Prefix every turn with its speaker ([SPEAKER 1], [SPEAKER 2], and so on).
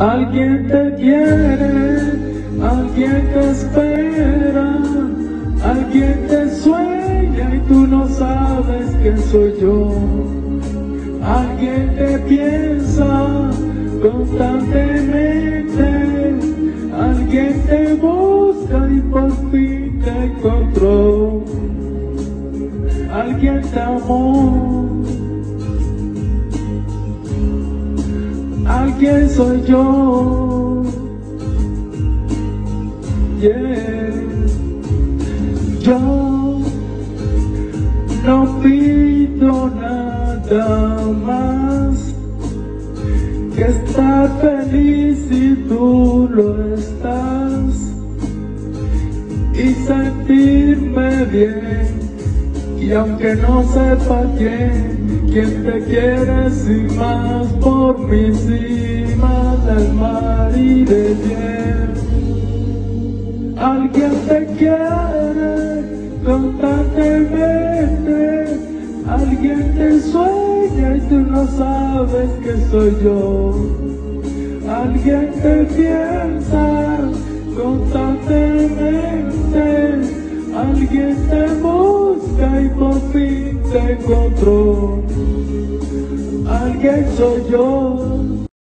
[SPEAKER 1] Alguien te quiere, alguien te espera, alguien te sueña y tú no sabes que soy yo. Alguien te piensa constantemente, alguien te busca y por fin te encontró. Alguien te amó. Alguien soy yo. Yo no pido nada más que estar feliz si tú lo estás y sentirme bien. Y aunque no sepa quién, quién te quiere sin más por mí encima del mar y de bien. Alguien te quiere constantemente, alguien te sueña y tú no sabes que soy yo. Alguien te piensa constantemente, alguien te y por fin te encontró. Alguien soy yo.